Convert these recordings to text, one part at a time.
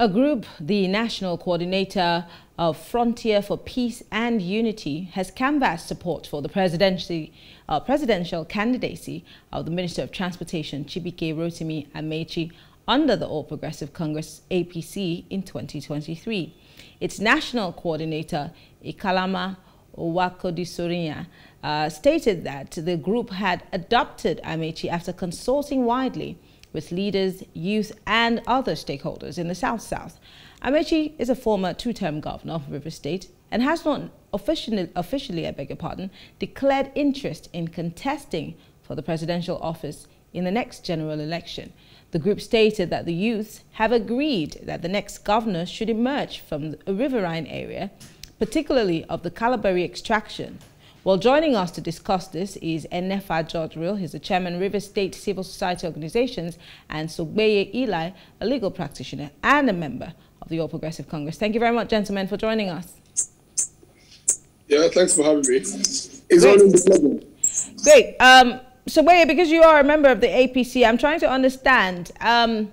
A group, the National Coordinator of Frontier for Peace and Unity, has canvassed support for the presidency, uh, presidential candidacy of the Minister of Transportation, Chibuike Rotimi Amaechi, under the All Progressive Congress APC in 2023. Its national coordinator, Ikalama Owadiktorusinya, uh, stated that the group had adopted Amaechi after consulting widely with leaders, youth and other stakeholders in the South-South. Amaechi is a former two-term governor of River State and has not officially, officially, I beg your pardon, declared interest in contesting for the presidential office in the next general election. The group stated that the youths have agreed that the next governor should emerge from a riverine area, particularly of the Kalabari extraction, well, joining us to discuss this is Enefa Georgewill. He's the chairman River State Civil Society Organizations and Sogbeye Eli, a legal practitioner and a member of the All Progressive Congress. Thank you very much, gentlemen, for joining us. Yeah, thanks for having me. It's all in the pleasure. Great. Um, Sogbeye, because you are a member of the APC, I'm trying to understand. Um,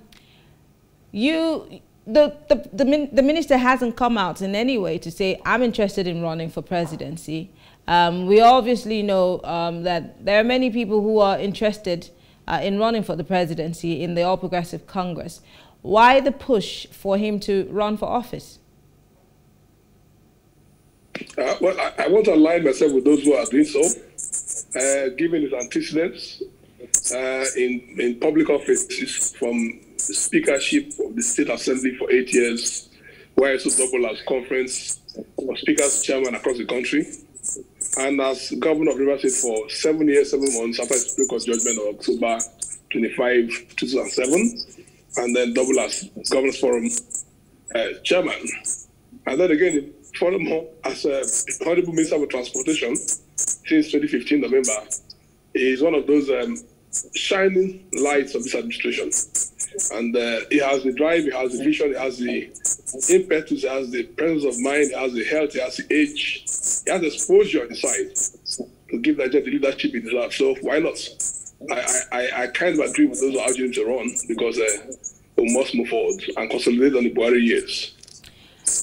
you the, the, the, the, minister hasn't come out in any way to say, I'm interested in running for presidency. Um, we obviously know um, that there are many people who are interested uh, in running for the presidency in the All Progressive Congress. Why the push for him to run for office? Uh, well, I, I, want to align myself with those who are doing so, uh, given his antecedents uh, in, in public offices from speakership of the State Assembly for eight years, where I also double as conference or speakers chairman across the country and as governor of River State for seven years, seven months after the Supreme Court judgment of October 25, 2007, and then double as Governors Forum uh, chairman. And then again, furthermore, as a Honorable Minister for Transportation since 2015 November, is one of those um, shining lights of this administration. And uh, he has the drive, he has the vision, he has the impetus, he has the presence of mind, has the health, he has the age, he has exposure inside to give Nigeria the leadership he deserves. So why not? I, I, I kind of agree with those arguments are arguing to run because uh, we must move forward and consolidate on the Buhari years.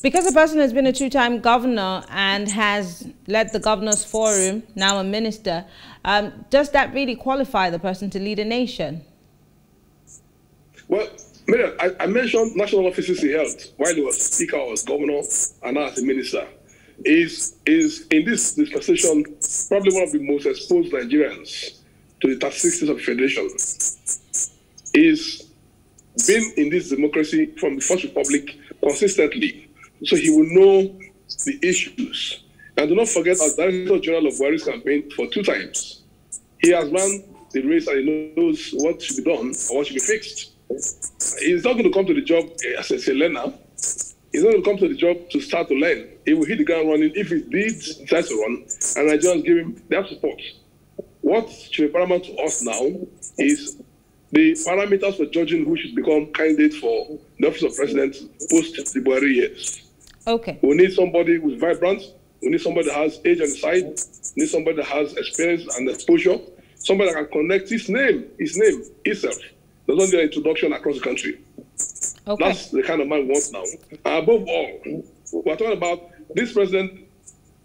Because the person has been a two-time governor and has led the Governors Forum, now a minister, um, does that really qualify the person to lead a nation? Well, I, I mentioned national offices he held while he was speaker or governor and now as a minister. Is is in this dispensation probably one of the most exposed Nigerians to the statistics of the federation. Is been in this democracy from the First Republic consistently, so he will know the issues. And do not forget, as Director General of Buhari's campaign for two times, he has run the race and he knows what should be done or what should be fixed. He's not going to come to the job as a learner. He's not going to come to the job to start to learn. He will hit the ground running if he needs decides to run, and I just give him that support. What should be paramount to us now is the parameters for judging who should become candidate for the office of president post the Buhari years. Okay. We need somebody who's vibrant. We need somebody that has age on the side. We need somebody that has experience and exposure. Somebody that can connect his name, his name, himself there's only an introduction across the country. Okay. That's the kind of man we want now. And above all, we're talking about this president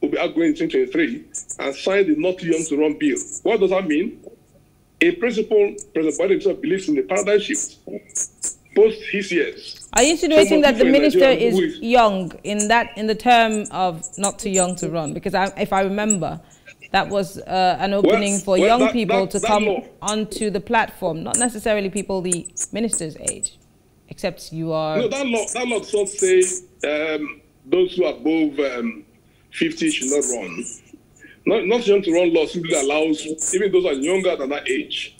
will be outgoing in 2023 and sign the not too young to run bill. What does that mean? A principle, President Biden himself believes in the paradigm shift post his years. Are you insinuating that the minister is, is young in that in the term of not too young to run? Because I, if I remember, that was uh, an opening well, for well, young that, people that, to that come law. onto the platform, not necessarily people the minister's age, except you are. No, that law, that law does say um, those who are above um, 50 should not run. Not, not young to run law simply allows even those who are younger than that age,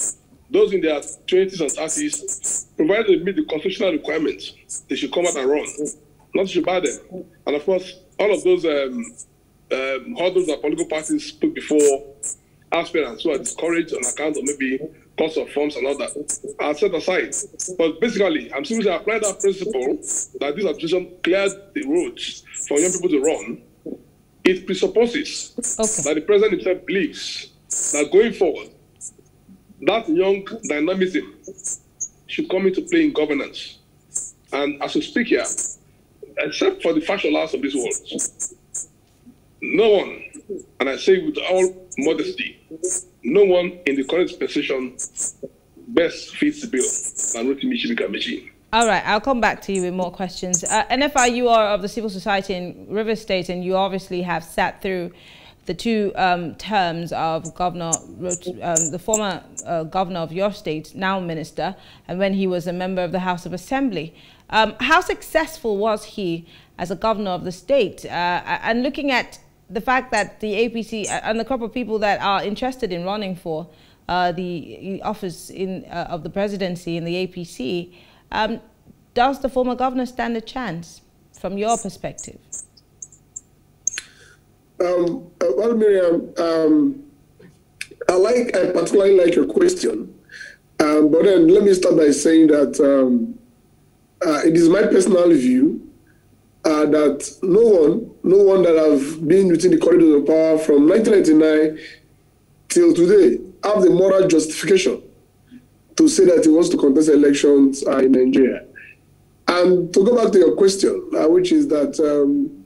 those in their 20s and 30s, provided they meet the constitutional requirements, they should come out and run. Not should buy them. And of course, all of those um, um, hurdles that political parties put before aspirants who are discouraged on account of maybe cost of funds and all that are set aside. But basically, I'm simply applying that principle that this administration cleared the roads for young people to run. It presupposes okay. that the president himself believes that going forward, that young dynamism should come into play in governance. And as we speak here, except for the fasholas of this world, no one, and I say with all modesty, no one in the current position best fits the bill than Rotimi Chibuike Amaechi. All right, I'll come back to you with more questions. Uh, Enefa, you are of the civil society in River State, and you obviously have sat through the two um, terms of Governor, um, the former uh, governor of your state, now minister, and when he was a member of the House of Assembly. Um, how successful was he as a governor of the state? Uh, and looking at the fact that the APC uh, and the couple of people that are interested in running for uh, the office in, uh, of the presidency in the APC, um, does the former governor stand a chance from your perspective? Um, uh, well, Miriam, um, I like, I particularly like your question. Um, but then let me start by saying that um, uh, it is my personal view uh, that no one, no one that have been within the corridors of power from 1999 till today have the moral justification to say that he wants to contest elections uh, in Nigeria. And to go back to your question, uh, which is that, um,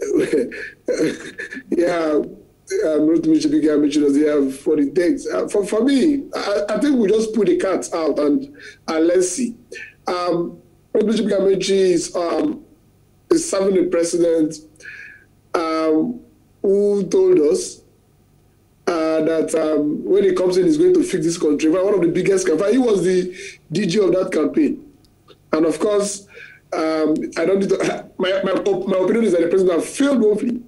yeah, um, does he have what it takes? Uh, for, for me, I, I, think we just put the cat out and, and let's see. Um, is, um, is serving a president um, who told us uh, that um, when he comes in, he's going to fix this country. One of the biggest. He was the DG of that campaign, and of course, um, I don't need to. My, my, my opinion is that the president has failed woefully,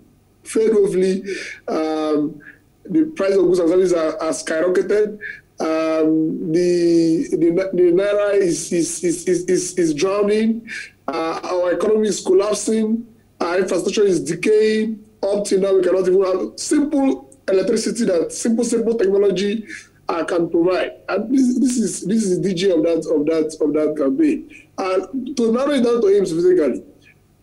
failed woefully. Um, the price of goods and services are, are skyrocketed. Um, the, the the naira is is is is, is drowning. Uh, our economy is collapsing. Our infrastructure is decaying. Up till now, we cannot even have simple electricity that simple, simple technology uh, can provide. And this, this is this is the DG of that of that of that campaign. To narrow it down to him specifically,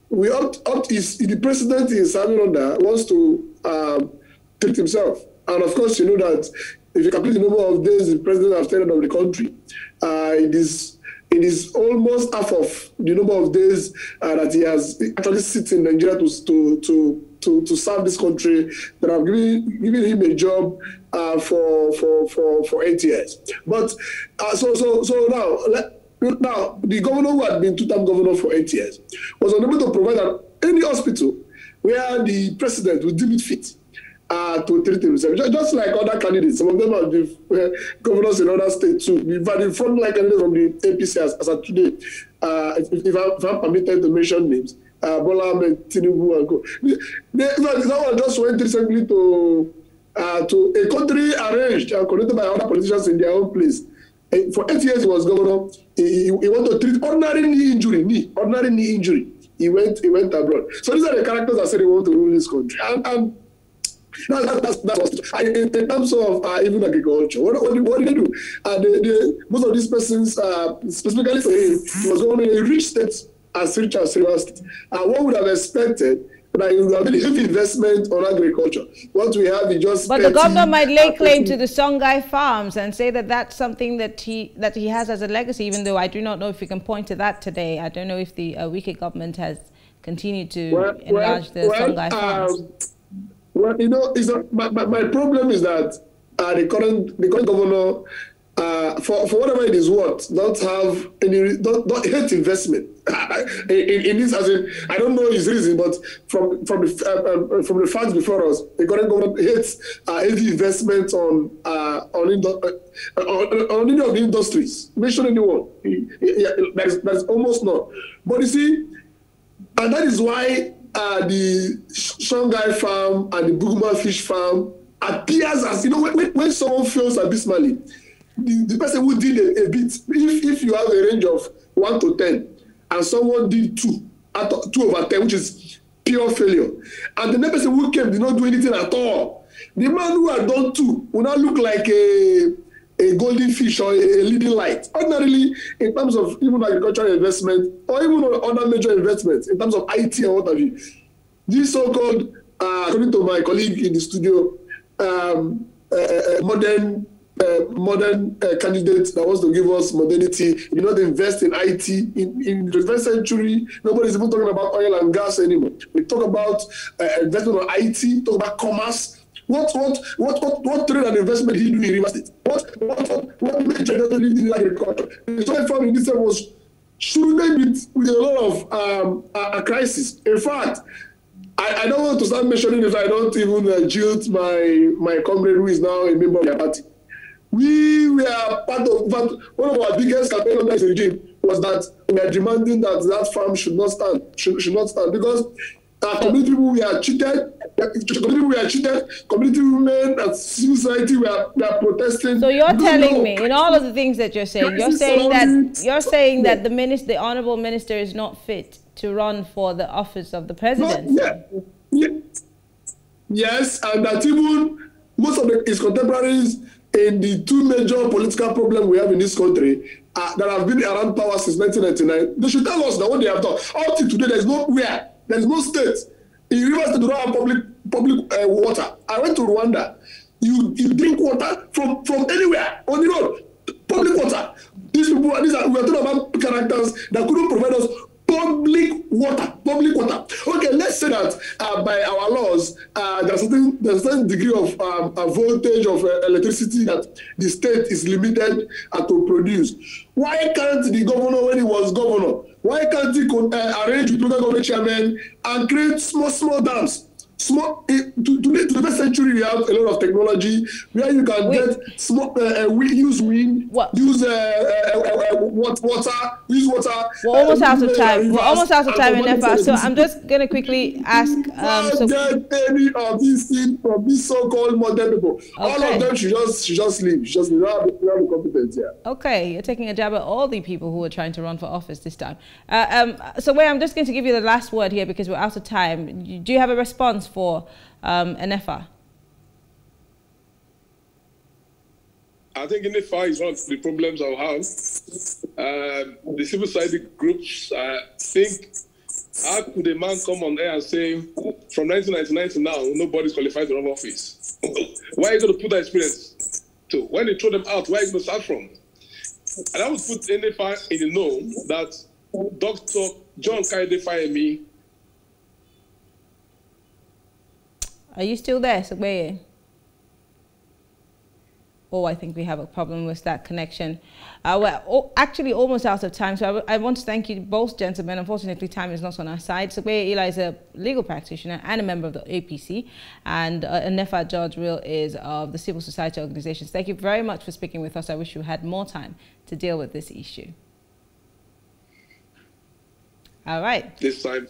we opt, opt is the president is serving under wants to um, treat himself. And of course, you know that if you calculate the number of days the president has stayed of the country, uh, it is it is almost half of the number of days uh, that he has actually sit in Nigeria to to to to, to serve this country that have given, given him a job uh, for, for, for, for eight years. But uh, so, so, so now, let, now, the governor who had been two-term governor for eight years was unable to provide any hospital where the president would deem it fit uh, to treat himself. Just like other candidates, some of them are the uh, governors in other states too. We've had the frontline candidates from the APC as, as of today. Uh, if, if, I, if I'm permitted to mention names, uh, Bola Ahmed Tinubu and co. that one just went recently to uh, to a country arranged and connected by other politicians in their own place. And for eight years he was governor. He, he, he wanted to treat ordinary knee injury, knee, ordinary knee injury. He went he went abroad. So these are the characters that said they want to rule this country. And, and no, that, that's that's what, in, in terms of uh, even agriculture. What, what, what did they do? Uh, they, they, most of these persons, uh, specifically for him, was to a rich state as rich as Rivers State. And one would have expected that you have been investment on agriculture. What we have is just. But the governor might lay claim to the Songhai farms and say that that's something that he that he has as a legacy. Even though I do not know if we can point to that today. I don't know if the uh, Wike government has continued to well, enlarge well, the well, Songhai farms. Um, well, you know, a, my, my, my problem is that uh, the current the current governor uh, for, for whatever it is worth, don't have any, don't, don't hate investment. in, in, this, as in, I don't know his reason, but from from the uh, from the facts before us, the current government hates uh, heavy investment on uh, on, indo- uh, on, on any of the industries. Mention anyone, yeah, is almost not. But you see, and that is why uh, the Songhai farm and the Buguma fish farm appears as you know when, when someone feels abysmally the, the person who did a, a bit if if you have a range of one to ten and someone did two out of two over ten which is pure failure and the next person who came did not do anything at all the man who had done two will now look like a a golden fish or a, a leading light ordinarily in terms of even agricultural investment or even other major investments in terms of IT and what have you this so-called uh, according to my colleague in the studio um, uh, uh modern uh, modern uh, candidate that wants to give us modernity. You not invest in IT. In, in the 21st century, nobody's even talking about oil and gas anymore. We talk about uh, investment on IT, talk about commerce. What what what what what trade and investment he do in River State? What what what, what major doesn't in agriculture? The soil farm minister was shooting with, with a lot of um, a, a crisis. In fact, I, I don't want to start mentioning if I don't even uh, jilt my my comrade who is now a member of the party. We were part of, but one of our biggest campaign under this regime was that we are demanding that that farm should not stand, should, should not stand because our community people were cheated, community were cheated, community women and civil society were, were protesting. So you're telling me, in all of the things that you're saying, you're saying that you're saying that the minister, the honourable minister, is not fit to run for the office of the president. yeah, yeah. Yes, and that even most of the, his contemporaries in the two major political problems we have in this country uh, that have been around power since 1999, they should tell us that what they have done. Up to today, there is nowhere, there is no state in Rivers State do not have public public uh, water. I went to Rwanda. You you drink water from from anywhere on the road, public water. These people, these are we are talking about characters that couldn't provide us public water public water. Okay let's say that uh, by our laws uh, there's certain there's certain degree of um, a voltage of uh, electricity that the state is limited uh, to produce. Why can't the governor when he was governor why can't he uh, arrange with local government chairmen and create small small dams small eh, to, to, the first century we have a lot of technology where you can Wait. get small uh, uh, use wind what? use uh, uh, uh, uh water use water. We're almost out of time. We're almost out of time in Enefa so I'm just going to quickly ask um, so get any of these things from these so-called modern people. Okay. all of them should just should just leave. Should just leave. Not have, not have competence here. Okay you're taking a jab at all the people who are trying to run for office this time. Um, so wait I'm just going to give you the last word here because we're out of time. Do you have a response for um, Enefa? I think Enefa is one of the problems I have. Uh, the civil society groups, I think, how could a man come on air and say, from 1999 to now, nobody's qualified to run office? where are you going to put that experience to? When they throw them out, where are you going to start from? And I would put Enefa in the know that Dr. John Kayode Fayemi Are you still there, Sogbeye? Oh, I think we have a problem with that connection. Uh, we're actually almost out of time, so I, want to thank you both gentlemen. Unfortunately, time is not on our side. Sogbeye Eli is a legal practitioner and a member of the APC, and uh, Nefa Georgewill is of the civil society organizations. Thank you very much for speaking with us. I wish you had more time to deal with this issue. All right. This time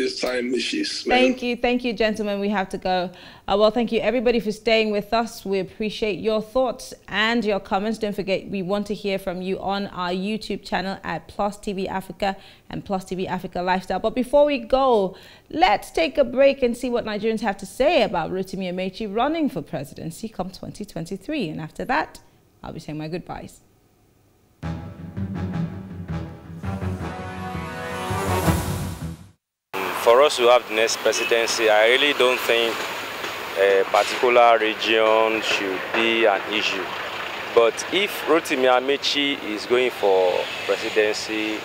this time, Mrs. Thank you. Thank you, gentlemen. We have to go. Uh, well, thank you, everybody, for staying with us. We appreciate your thoughts and your comments. Don't forget, we want to hear from you on our YouTube channel at Plus TV Africa and Plus TV Africa Lifestyle. But before we go, let's take a break and see what Nigerians have to say about Rotimi Amaechi running for presidency come 2023. And after that, I'll be saying my goodbyes. For us to have the next presidency, I really don't think a particular region should be an issue. But if Rotimi Amaechi is going for presidency,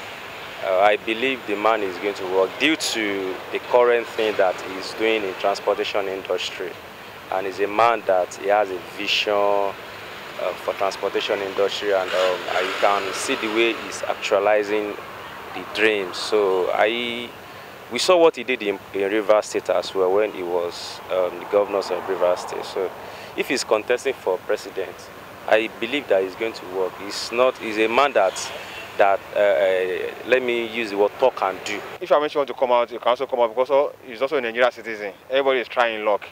uh, I believe the man is going to work due to the current thing that he's doing in transportation industry. And he's a man that he has a vision uh, for transportation industry and um, you can see the way he's actualizing the dreams. So I we saw what he did in, in Rivers State as well when he was um, the governor of Rivers State. So if he's contesting for president, I believe that he's going to work. He's not, he's a man that, that uh, uh, let me use the word talk and do. If I mention want to come out, you can also come out because he's also a Nigerian citizen. Everybody is trying luck.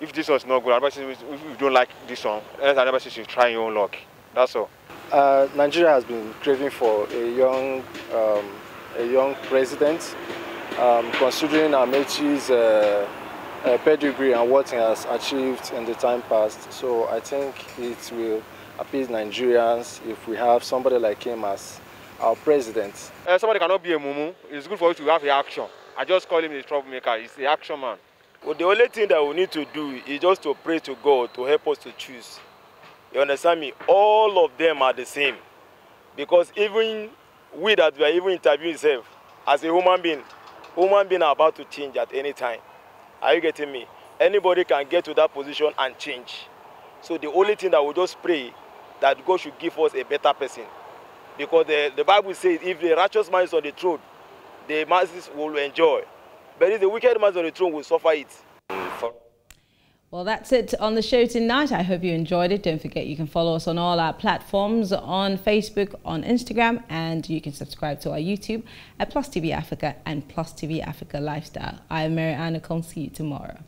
If this was not good, if you don't like this one, another you should try your own luck. That's all. Uh, Nigeria has been craving for a young, um, a young president um, considering Amaechi's uh, uh, pedigree and what he has achieved in the time past. So I think it will appease Nigerians if we have somebody like him as our president. Uh, somebody cannot be a mumu. It's good for you to have the action. I just call him a troublemaker. He's the action man. Well, the only thing that we need to do is just to pray to God to help us to choose. You understand me? All of them are the same. Because even we that we are even interviewing self, as a human being, human being are about to change at any time. Are you getting me? Anybody can get to that position and change. So the only thing that we just pray that God should give us a better person. Because the, the Bible says if the righteous man is on the throne, the masses will enjoy. But if the wicked man is on the throne, will suffer it. Well, that's it on the show tonight. I hope you enjoyed it. Don't forget you can follow us on all our platforms on Facebook, on Instagram, and you can subscribe to our YouTube at Plus TV Africa and Plus TV Africa Lifestyle. I'm Mary Anna. Come see you tomorrow.